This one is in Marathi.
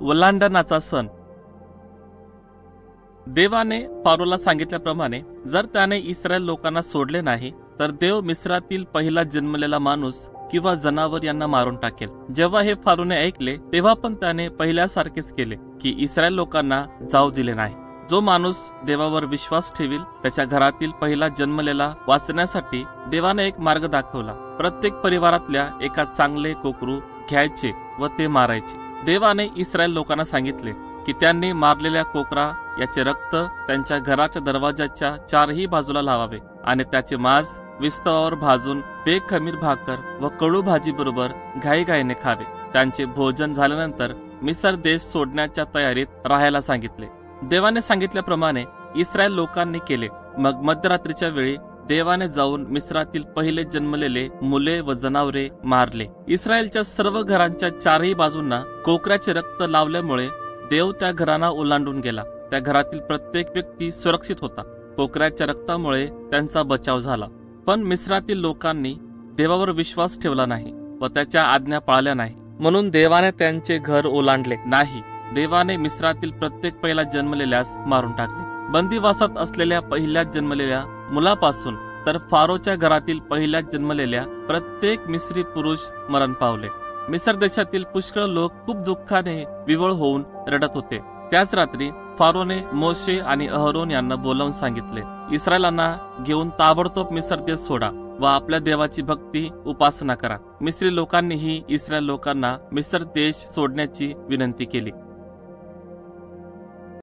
वलांडनाचा सण. देवाने फारोला सांगितल्याप्रमाणे जर त्याने इस्रायल लोकांना सोडले नाही तर देव मिस्रातील पहिला जन्मलेला माणूस किंवा जनावर यांना मारून टाकेल. जेव्हा हे फारोने ऐकले तेव्हा पण त्याने पहिल्यासारखेच केले की इस्रायल लोकांना जाऊ दिले नाही. जो माणूस देवावर विश्वास ठेवील त्याच्या घरातील पहिला जन्मलेला वाचण्यासाठी देवाने एक मार्ग दाखवला. प्रत्येक परिवारातल्या एका चांगले कोकरू घ्यायचे व ते मारायचे. देवाने इस्रायल लोकांना सांगितले की त्यांनी मारलेल्या कोकरा याचे रक्त त्यांच्या घराच्या दरवाजाच्या चारही बाजूला लावावे आणि त्याचे मांस विस्तवावर भाजून बेखमीर भाकर व कडू भाजी बरोबर घाईघाईने खावे. त्यांचे भोजन झाल्यानंतर मिसर देश सोडण्याच्या तयारीत राहायला सांगितले. देवाने सांगितल्याप्रमाणे इस्रायल लोकांनी केले. मग मध्यरात्रीच्या वेळी देवाने जाऊन मिस्रातील पहिले जन्मलेले मुले व जनावरे मारले. इस्रायलच्या सर्व घरांच्या चारही बाजूंना कोकऱ्याचे रक्त लावल्यामुळे देव त्या घरांना ओलांडून गेला. त्या घरातील प्रत्येक व्यक्ती सुरक्षित होता. कोकऱ्याच्या रक्तामुळे त्यांचा बचाव झाला. पण मिस्रातील लोकांनी देवावर विश्वास ठेवला नाही व त्याच्या आज्ञा पाळल्या नाही. म्हणून देवाने त्यांचे घर ओलांडले नाही. देवाने मिस्रातील प्रत्येक पहिला जन्मलेल्यास मारून टाकले. बंदिवासात असलेल्या पहिल्या जन्मलेल्या मुलापासून तर फारोच्या घरातील पहिल्या जन्मलेल्या प्रत्येक मिस्री पुरुष मरण पावले. मिसर देशातील पुष्कळ लोक खूप दुःखाने विवळ होऊन रडत होते. त्याच रात्री फारोने मोशे आणि अहरोन यांना बोलावून सांगितले इस्रायलांना घेऊन ताबडतोब मिसर देश सोडा व आपल्या देवाची भक्ती उपासना करा. मिस्री लोकांनीही इस्रायल लोकांना मिसर देश सोडण्याची विनंती केली.